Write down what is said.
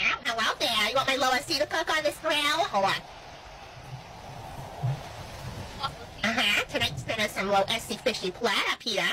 Yeah, hello there. You want my lower C to cook on this grill? Hold on. Uh-huh. Tonight's dinner's some low SC fishy platter, Peter!